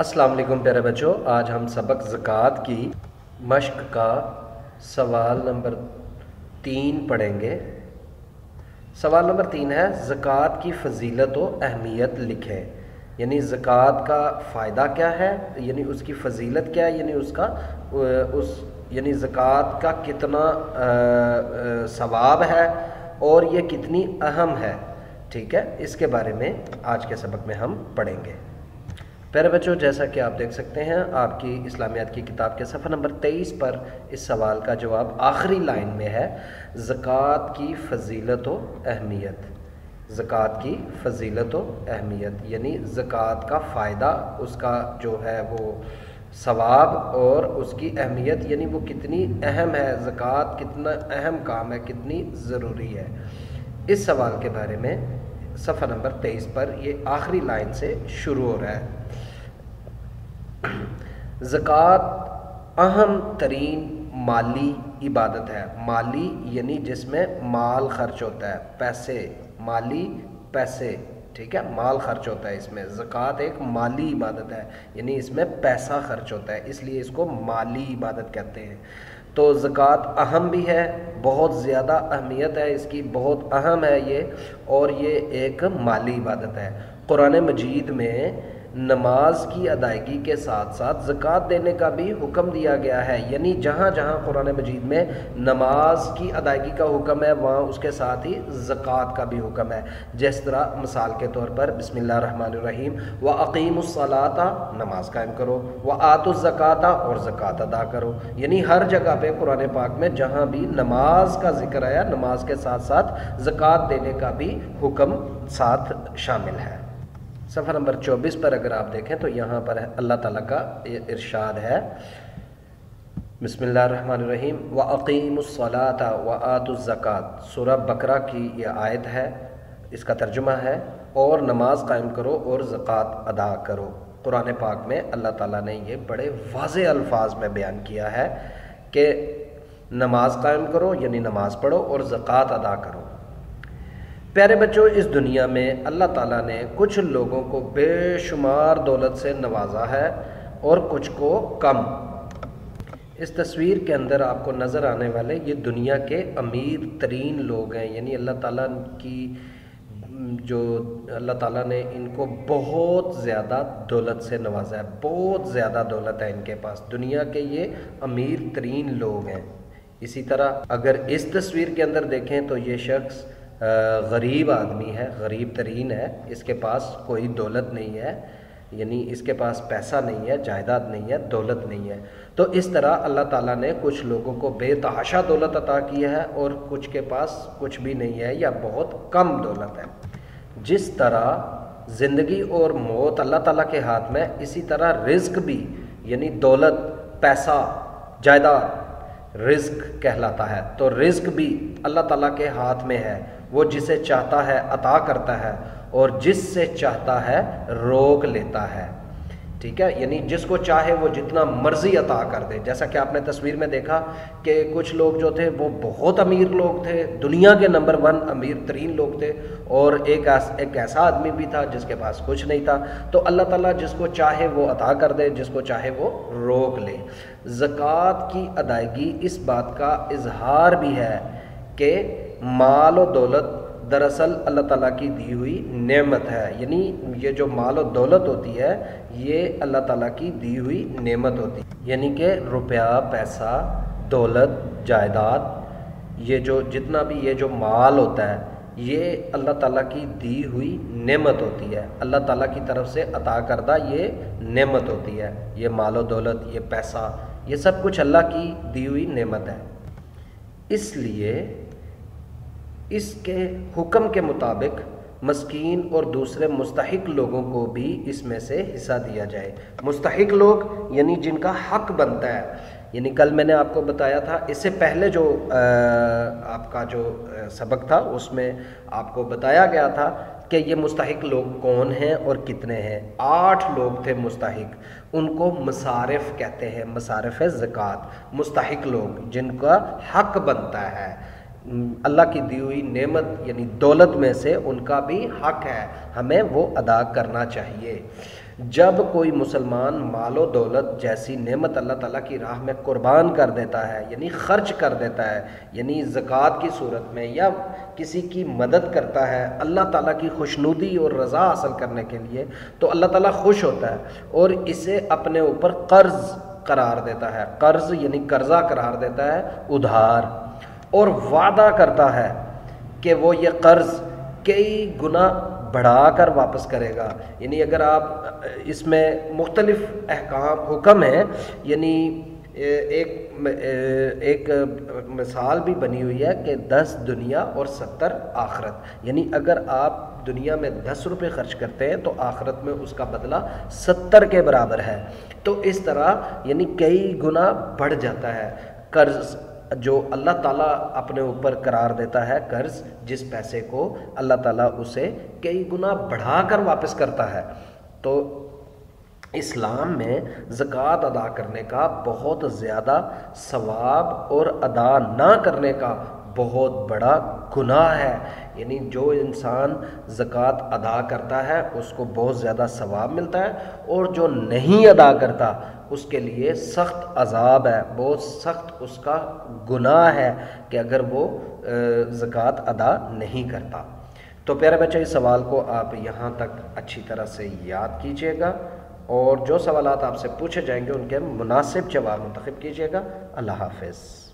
अस्सलाम वालेकुम प्यारे बच्चों। आज हम सबक ज़क़़त की मश्क का सवाल नंबर तीन पढ़ेंगे। सवाल नंबर तीन है, ज़क़़त की फजीलत व अहमियत लिखें। यानी ज़क़़त का फ़ायदा क्या है? यानी उसकी फजीलत क्या है? यानी उसका उस, यानी ज़क़़त का कितना सवाब है और ये कितनी अहम है। ठीक है? इसके बारे में आज के सबक में हम पढ़ेंगे। प्यारे बच्चों, जैसा कि आप देख सकते हैं, आपकी इस्लामियात की किताब के सफ़र नंबर तेईस पर इस सवाल का जवाब आखिरी लाइन में है, ज़क़़त की फजीलत व अहमियत। ज़क़़त की फजीलत व अहमियत, यानी ज़क़़त का फ़ायदा, उसका जो है वो सवाब और उसकी अहमियत, यानी वो कितनी अहम है, ज़क़़त कितना अहम काम है, कितनी ज़रूरी है। इस सवाल के बारे में सफ़र नंबर तेईस पर ये आखिरी लाइन से शुरू हो रहा है। ज़क़़त अहम तरीन माली इबादत है। माली यानी जिसमें माल खर्च होता है, पैसे। माली, पैसे, ठीक है? माल खर्च होता है इसमें। ज़क़़त एक माली इबादत है, यानी इसमें पैसा खर्च होता है, इसलिए इसको माली इबादत कहते हैं। तो ज़क़़त अहम भी है, बहुत ज़्यादा अहमियत है इसकी, बहुत अहम है ये, और ये एक माली इबादत है। कुरान मजीद में नमाज़ की अदायगी के साथ साथ ज़क़़त देने का भी हुक्म दिया गया है। यानी जहाँ जहाँ कुरान मजीद में नमाज़ की अदायगी का हुक्म है, वहाँ उसके साथ ही ज़क़़त का भी हुक्म है। जिस तरह मिसाल के तौर पर बिसमीम व अकीमसलाता नमाज़ कायम करो। व आतुज़क़ाता और ज़क़़त अदा करो। यानी हर जगह पर कुरान पाक में जहाँ भी नमाज़ का ज़िक्र आया नमाज़ के साथ साथ ज़क़़त देने का भी हुक्म साथ शामिल है। सफ़र नंबर 24 पर अगर आप देखें तो यहाँ पर अल्लाह ताला का इरशाद है। बसमीम व अकीमसलाता व आतुज़क़ात सूरह बकरा की यह आयत है, इसका तर्जुमा है, और नमाज़ कायम करो और ज़क़़त अदा करो। कुरान पाक में अल्लाह ताला ने ये बड़े वाज अल्फाज में बयान किया है कि नमाज़ कायम करो, यानी नमाज़ पढ़ो और ज़क़़त अदा करो। प्यारे बच्चों, इस दुनिया में अल्लाह ताला ने कुछ लोगों को बेशुमार दौलत से नवाजा है और कुछ को कम। इस तस्वीर के अंदर आपको नज़र आने वाले ये दुनिया के अमीर तरीन लोग हैं। यानी अल्लाह ताला की, जो अल्लाह ताला ने इनको बहुत ज़्यादा दौलत से नवाजा है। बहुत ज़्यादा दौलत है इनके पास। दुनिया के ये अमीर तरीन लोग हैं। इसी तरह अगर इस तस्वीर के अंदर देखें तो ये शख्स गरीब आदमी है, गरीब तरीन है, इसके पास कोई दौलत नहीं है, यानी इसके पास पैसा नहीं है, जायदाद नहीं है, दौलत नहीं है। तो इस तरह अल्लाह ताला ने कुछ लोगों को बेतहाशा दौलत अता की है और कुछ के पास कुछ भी नहीं है या बहुत कम दौलत है। जिस तरह ज़िंदगी और मौत अल्लाह ताला के हाथ में, इसी तरह रिज्क भी, यानी दौलत, पैसा, जायदाद, रिज्क कहलाता है। तो रिज्क भी अल्लाह ताला के हाथ में है। वो जिसे चाहता है, अता करता है और जिससे चाहता है, रोक लेता है। ठीक है? यानी जिसको चाहे वो जितना मर्ज़ी अता कर दे। जैसा कि आपने तस्वीर में देखा कि कुछ लोग जो थे, वो बहुत अमीर लोग थे, दुनिया के नंबर वन अमीर तरीन लोग थे और एक एक ऐसा आदमी भी था जिसके पास कुछ नहीं था। तो अल्लाह ताला जिसको चाहे वो अता कर दे, जिसको चाहे वो रोक ले। ज़क़़त की अदायगी इस बात का इजहार भी है कि माल और दौलत दरअसल अल्लाह ताला की दी हुई नेमत है। यानी ये जो माल और दौलत होती है, ये अल्लाह ताला की दी हुई नेमत होती है। यानी कि रुपया, पैसा, दौलत, जायदाद, ये जो जितना भी ये जो माल होता है, ये अल्लाह ताला की दी हुई नेमत होती है। अल्लाह ताला की तरफ़ से अता करदा ये नेमत होती है। ये माल दौलत, ये पैसा, ये सब कुछ अल्लाह की दी हुई नेमत है। इसलिए इसके हुक्म के मुताबिक मस्किन और दूसरे मुस्तक लोगों को भी इसमें से हिस्सा दिया जाए। मुस्तक लोग यानी जिनका हक बनता है यानी कल मैंने आपको बताया था इससे पहले जो आ, आपका जो सबक था उसमें आपको बताया गया था कि ये मुस्तक लोग कौन हैं और कितने हैं। आठ लोग थे मुस्तक उनको मसारफ़ कहते हैं मसारफ़ ज़क़़त मुस्तक लोग जिनका हक बनता है। अल्लाह की दी हुई नेमत, यानी दौलत में से उनका भी हक है। हमें वो अदा करना चाहिए। जब कोई मुसलमान मालो दौलत जैसी नेमत अल्लाह ताला की राह में कुर्बान कर देता है, यानी ख़र्च कर देता है, यानी ज़क़़त की सूरत में या किसी की मदद करता है अल्लाह ताला की खुशनुदी और रज़ा हासिल करने के लिए तो अल्लाह ताला खुश होता है और इसे अपने ऊपर कर्ज़ करार देता है। कर्ज़, यानी कर्ज़ा करार देता है, उधार। और वादा करता है कि वो ये कर्ज़ कई गुना बढ़ाकर वापस करेगा। यानी अगर आप, इसमें मुख्तलिफ़ अहकाम, हुक्म हैं, यानी एक एक मिसाल भी बनी हुई है कि दस दुनिया और सत्तर आखरत। यानी अगर आप दुनिया में दस रुपये खर्च करते हैं तो आखरत में उसका बदला सत्तर के बराबर है। तो इस तरह, यानी कई गुना बढ़ जाता है। कर्ज जो अल्लाह ताला अपने ऊपर करार देता है कर्ज, जिस पैसे को अल्लाह ताला उसे कई गुना बढ़ा कर वापस करता है। तो इस्लाम में ज़क़़त अदा करने का बहुत ज़्यादा सवाब और अदा ना करने का बहुत बड़ा गुनाह है। यानी जो इंसान ज़क़़त अदा करता है, उसको बहुत ज़्यादा सवाब मिलता है और जो नहीं अदा करता, उसके लिए सख्त अजाब है। बहुत सख्त उसका गुनाह है कि अगर वो ज़क़़त अदा नहीं करता। तो प्यारे बच्चे, इस सवाल को आप यहाँ तक अच्छी तरह से याद कीजिएगा और जो सवाल आपसे पूछे जाएँगे, उनके मुनासिब जवाब मंतखब कीजिएगा। अल्लाह हाफिज़।